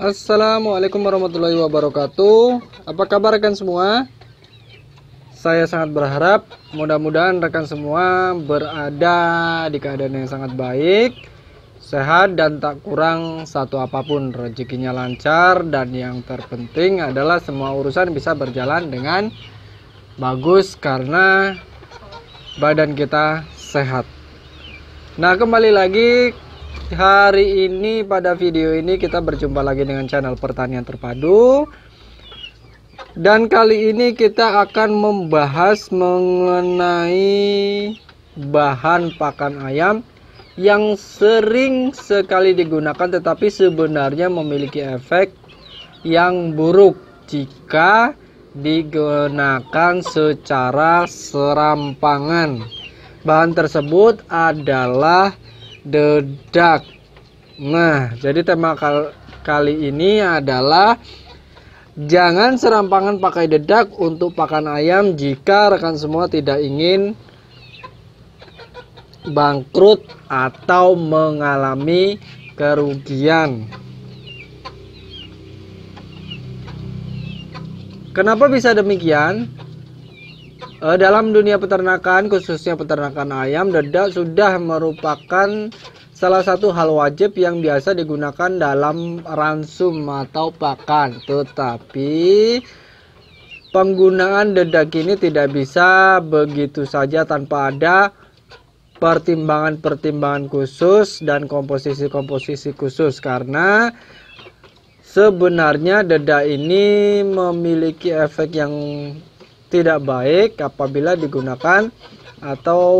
Assalamualaikum warahmatullahi wabarakatuh Apa kabar rekan semua? Saya sangat berharap mudah-mudahan rekan semua berada di keadaan yang sangat baik Sehat dan tak kurang satu apa pun Rezekinya lancar dan yang terpenting adalah semua urusan bisa berjalan dengan bagus Karena badan kita sehat Nah kembali lagi Hari ini pada video ini kita berjumpa lagi dengan channel pertanian terpadu. Dan kali ini kita akan membahas mengenai bahan pakan ayam Yang sering sekali digunakan tetapi sebenarnya memiliki efek yang buruk Jika digunakan secara serampangan. Bahan tersebut adalah dedak. Nah, jadi tema kali ini adalah jangan serampangan pakai dedak untuk pakan ayam jika rekan semua tidak ingin bangkrut atau mengalami kerugian. Kenapa bisa demikian? Uh, dalam dunia peternakan, khususnya peternakan ayam, dedak sudah merupakan salah satu hal wajib yang biasa digunakan dalam ransum atau pakan. Tetapi penggunaan dedak ini tidak bisa begitu saja tanpa ada pertimbangan-pertimbangan khusus dan komposisi-komposisi khusus karena sebenarnya dedak ini memiliki efek yang tidak baik apabila digunakan atau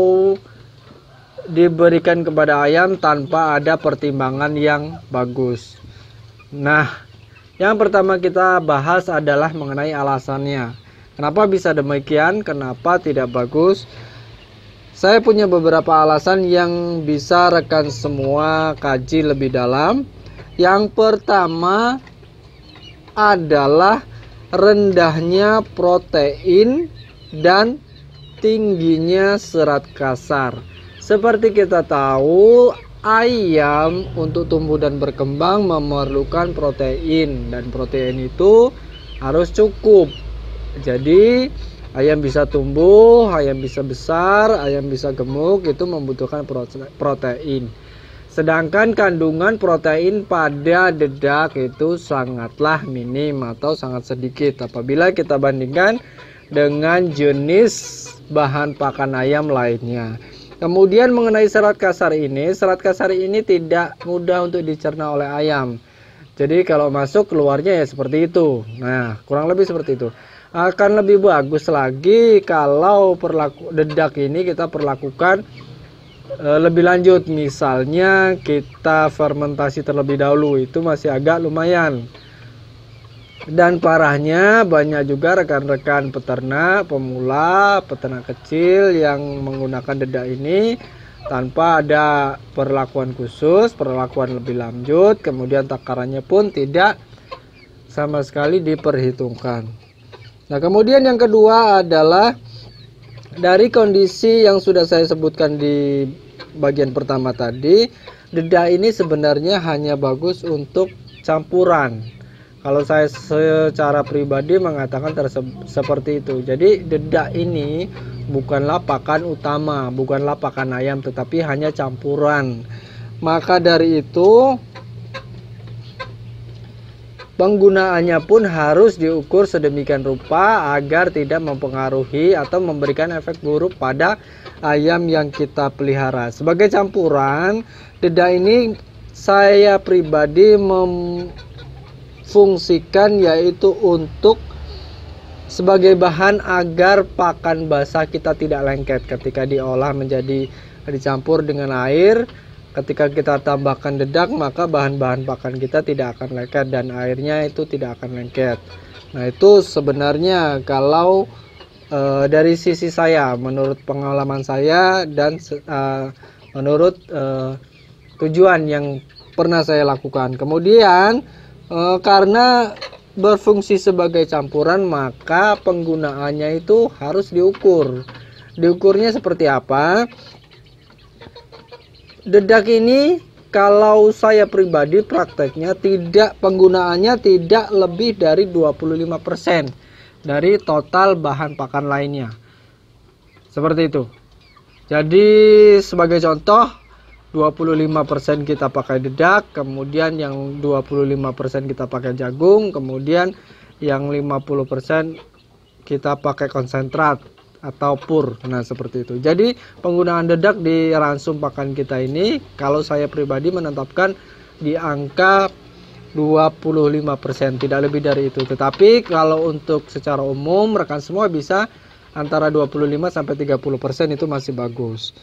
diberikan kepada ayam tanpa ada pertimbangan yang bagus. Nah, yang pertama kita bahas adalah mengenai alasannya. Kenapa bisa demikian? Kenapa tidak bagus? Saya punya beberapa alasan yang bisa rekan semua kaji lebih dalam. Yang pertama adalah rendahnya protein dan tingginya serat kasar. Seperti kita tahu, ayam untuk tumbuh dan berkembang memerlukan protein dan protein itu harus cukup. Jadi, ayam bisa tumbuh, ayam bisa besar, ayam bisa gemuk itu membutuhkan protein. Sedangkan kandungan protein pada dedak itu sangatlah minim atau sangat sedikit apabila kita bandingkan dengan jenis bahan pakan ayam lainnya. Kemudian mengenai serat kasar ini, serat kasar ini tidak mudah untuk dicerna oleh ayam. Jadi kalau masuk keluarnya ya seperti itu. Nah, kurang lebih seperti itu. Akan lebih bagus lagi kalau perlaku dedak ini kita perlakukan lebih lanjut misalnya kita fermentasi terlebih dahulu itu masih agak lumayan. Dan parahnya banyak juga rekan-rekan peternak pemula peternak kecil yang menggunakan dedak ini tanpa ada perlakuan khusus perlakuan lebih lanjut kemudian takarannya pun tidak sama sekali diperhitungkan. Nah kemudian yang kedua adalah dari kondisi yang sudah saya sebutkan di bagian pertama tadi, dedak ini sebenarnya hanya bagus untuk campuran. Kalau saya secara pribadi mengatakan seperti itu. Jadi dedak ini bukanlah pakan utama, bukanlah pakan ayam tetapi hanya campuran. Maka dari itu Penggunaannya pun harus diukur sedemikian rupa agar tidak mempengaruhi atau memberikan efek buruk pada ayam yang kita pelihara. Sebagai campuran, dedak ini saya pribadi memfungsikan yaitu untuk sebagai bahan agar pakan basah kita tidak lengket ketika diolah menjadi dicampur dengan air ketika kita tambahkan dedak maka bahan-bahan pakan kita tidak akan lengket dan airnya itu tidak akan lengket. Nah itu sebenarnya kalau e, dari sisi saya menurut pengalaman saya dan e, menurut e, tujuan yang pernah saya lakukan. Kemudian e, karena berfungsi sebagai campuran maka penggunaannya itu harus diukur. Diukurnya seperti apa Dedak ini kalau saya pribadi prakteknya tidak penggunaannya tidak lebih dari 25% dari total bahan pakan lainnya. Seperti itu. Jadi sebagai contoh 25% kita pakai dedak, kemudian yang 25% kita pakai jagung, kemudian yang 50% kita pakai konsentrat atau pur. Nah, seperti itu. Jadi, penggunaan dedak di ransum pakan kita ini kalau saya pribadi menetapkan di angka 25%, tidak lebih dari itu. Tetapi kalau untuk secara umum rekan semua bisa antara 25 sampai 30% itu masih bagus.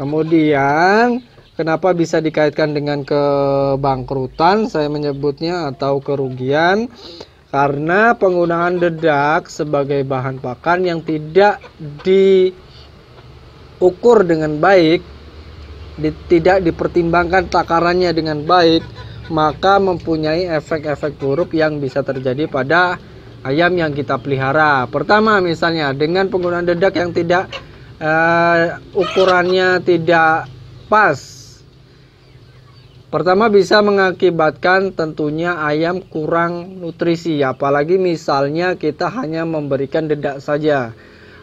Kemudian kenapa bisa dikaitkan dengan kebangkrutan saya menyebutnya atau kerugian? Karena penggunaan dedak sebagai bahan pakan yang tidak diukur dengan baik di, tidak dipertimbangkan takarannya dengan baik maka mempunyai efek-efek buruk yang bisa terjadi pada ayam yang kita pelihara. Pertama misalnya dengan penggunaan dedak yang tidak uh, ukurannya tidak pas Pertama bisa mengakibatkan tentunya ayam kurang nutrisi apalagi misalnya kita hanya memberikan dedak saja.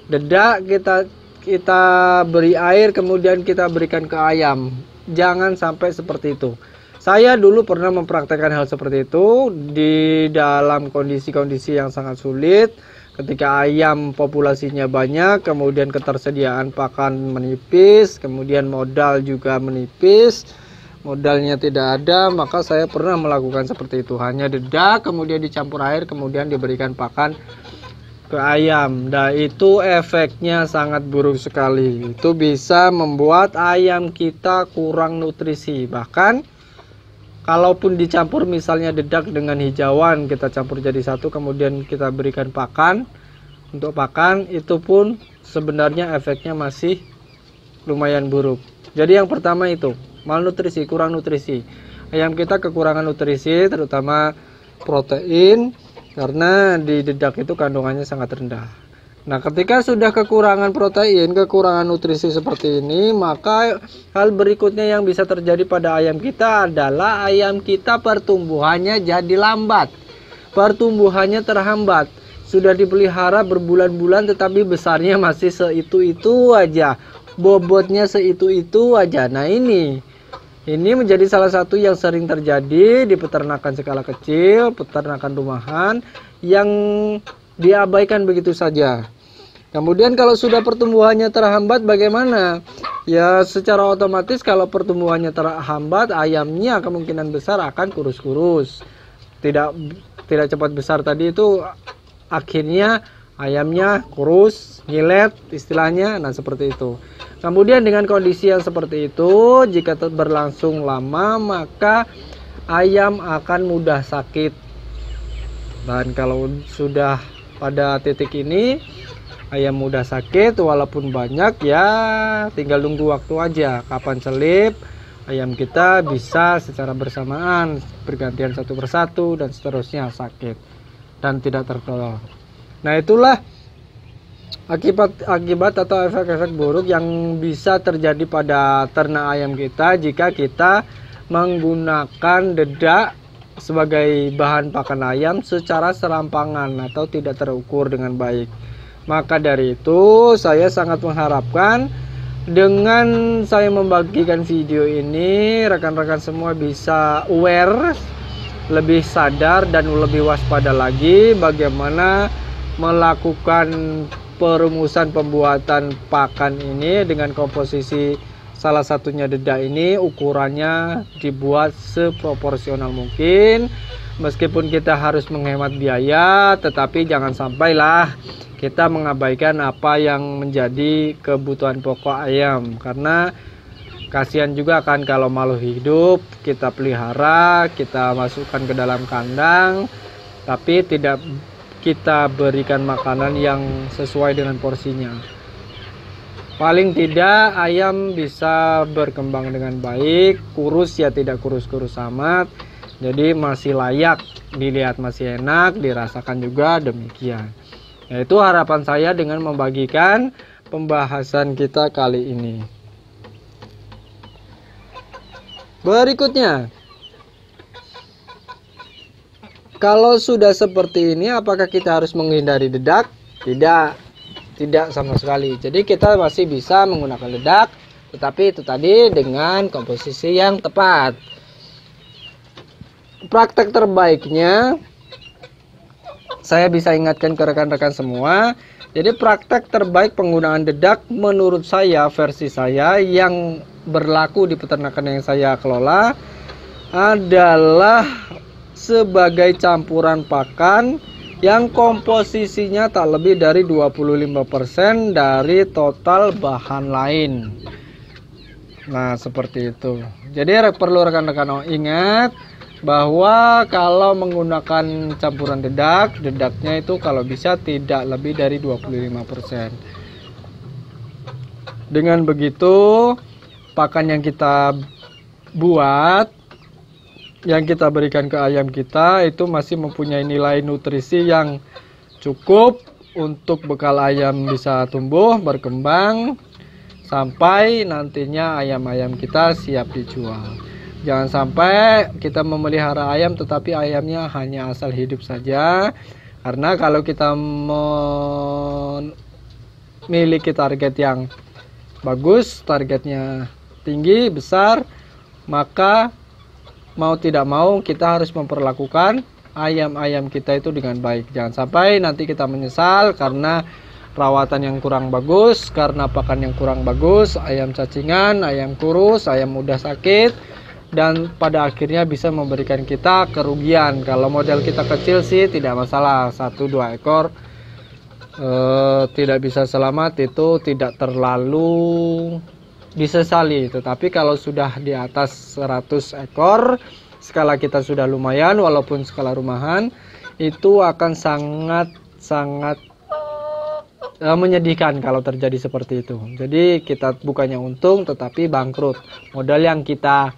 Dedak kita kita beri air kemudian kita berikan ke ayam. Jangan sampai seperti itu. Saya dulu pernah mempraktekkan hal seperti itu di dalam kondisi-kondisi yang sangat sulit ketika ayam populasinya banyak, kemudian ketersediaan pakan menipis, kemudian modal juga menipis modalnya tidak ada maka saya pernah melakukan seperti itu. Hanya dedak kemudian dicampur air kemudian diberikan pakan ke ayam. Dan itu efeknya sangat buruk sekali. Itu bisa membuat ayam kita kurang nutrisi. Bahkan kalaupun dicampur misalnya dedak dengan hijauan kita campur jadi satu kemudian kita berikan pakan untuk pakan itu pun sebenarnya efeknya masih lumayan buruk. Jadi yang pertama itu malnutrisi, kurang nutrisi. Ayam kita kekurangan nutrisi terutama protein karena di dedak itu kandungannya sangat rendah. Nah, ketika sudah kekurangan protein, kekurangan nutrisi seperti ini, maka hal berikutnya yang bisa terjadi pada ayam kita adalah ayam kita pertumbuhannya jadi lambat. Pertumbuhannya terhambat. Sudah dipelihara berbulan-bulan tetapi besarnya masih seitu-itu aja. Bobotnya seitu-itu aja. Nah, ini ini menjadi salah satu yang sering terjadi di peternakan skala kecil, peternakan rumahan yang diabaikan begitu saja. Kemudian kalau sudah pertumbuhannya terhambat bagaimana? Ya secara otomatis kalau pertumbuhannya terhambat ayamnya kemungkinan besar akan kurus-kurus. Tidak tidak cepat besar tadi itu akhirnya ayamnya kurus, nyilet istilahnya. Nah, seperti itu. Kemudian dengan kondisi yang seperti itu, jika berlangsung lama, maka ayam akan mudah sakit. Dan kalau sudah pada titik ini, ayam mudah sakit walaupun banyak ya tinggal tunggu waktu aja kapan selip ayam kita bisa secara bersamaan bergantian satu persatu dan seterusnya sakit dan tidak tertolong. Nah, itulah akibat akibat atau efek-efek buruk yang bisa terjadi pada ternak ayam kita jika kita menggunakan dedak sebagai bahan pakan ayam secara serampangan atau tidak terukur dengan baik. Maka dari itu saya sangat mengharapkan dengan saya membagikan video ini rekan-rekan semua bisa aware lebih sadar dan lebih waspada lagi bagaimana melakukan perumusan pembuatan pakan ini dengan komposisi salah satunya dedak ini ukurannya dibuat seproporsional mungkin. Meskipun kita harus menghemat biaya tetapi jangan sampailah kita mengabaikan apa yang menjadi kebutuhan pokok ayam. Karena kasihan juga kan kalau malu hidup kita pelihara kita masukkan ke dalam kandang tapi tidak kita berikan makanan yang sesuai dengan porsinya. Paling tidak ayam bisa berkembang dengan baik, kurus ya tidak kurus-kurus amat. Jadi masih layak dilihat masih enak, dirasakan juga demikian. Nah, itu harapan saya dengan membagikan pembahasan kita kali ini. Berikutnya, kalau sudah seperti ini, apakah kita harus menghindari dedak? Tidak, tidak sama sekali. Jadi kita masih bisa menggunakan dedak, tetapi itu tadi dengan komposisi yang tepat. Praktek terbaiknya, saya bisa ingatkan ke rekan-rekan semua. Jadi praktek terbaik penggunaan dedak menurut saya versi saya yang berlaku di peternakan yang saya kelola adalah sebagai campuran pakan yang komposisinya tak lebih dari 25% dari total bahan lain. Nah, seperti itu. Jadi perlu rekan-rekan ingat bahwa kalau menggunakan campuran dedak, dedaknya itu kalau bisa tidak lebih dari 25%. Dengan begitu, pakan yang kita buat yang kita berikan ke ayam kita itu masih mempunyai nilai nutrisi yang cukup untuk bekal ayam bisa tumbuh berkembang sampai nantinya ayam-ayam kita siap dijual. Jangan sampai kita memelihara ayam tetapi ayamnya hanya asal hidup saja. Karena kalau kita memiliki target yang bagus targetnya tinggi, besar, maka mau tidak mau kita harus memperlakukan ayam-ayam kita itu dengan baik. Jangan sampai nanti kita menyesal karena perawatan yang kurang bagus, karena pakan yang kurang bagus, ayam cacingan, ayam kurus, ayam mudah sakit, dan pada akhirnya bisa memberikan kita kerugian. Kalau model kita kecil sih tidak masalah, satu dua ekor eh, tidak bisa selamat itu tidak terlalu disesali tetapi kalau sudah di atas 100 ekor skala kita sudah lumayan walaupun skala rumahan itu akan sangat sangat uh, menyedihkan kalau terjadi seperti itu. Jadi kita bukannya untung tetapi bangkrut. Modal yang kita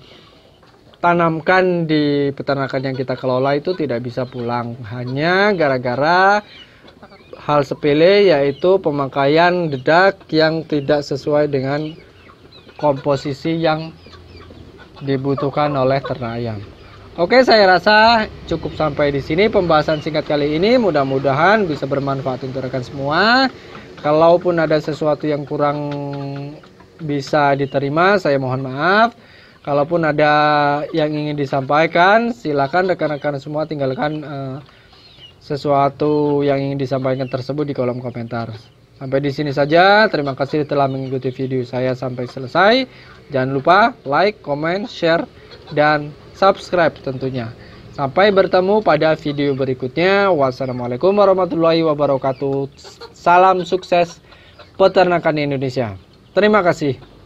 tanamkan di peternakan yang kita kelola itu tidak bisa pulang. Hanya gara-gara hal sepele yaitu pemakaian dedak yang tidak sesuai dengan komposisi yang dibutuhkan oleh ternak ayam. Oke, saya rasa cukup sampai di sini pembahasan singkat kali ini. Mudah-mudahan bisa bermanfaat untuk rekan semua. Kalaupun ada sesuatu yang kurang bisa diterima, saya mohon maaf. Kalaupun ada yang ingin disampaikan, silakan rekan-rekan semua tinggalkan uh, sesuatu yang ingin disampaikan tersebut di kolom komentar. Sampai di sini saja. Terima kasih telah mengikuti video saya sampai selesai. Jangan lupa like, comment, share, dan subscribe tentunya. Sampai bertemu pada video berikutnya. Wassalamualaikum warahmatullahi wabarakatuh. Salam sukses peternakan Indonesia. Terima kasih.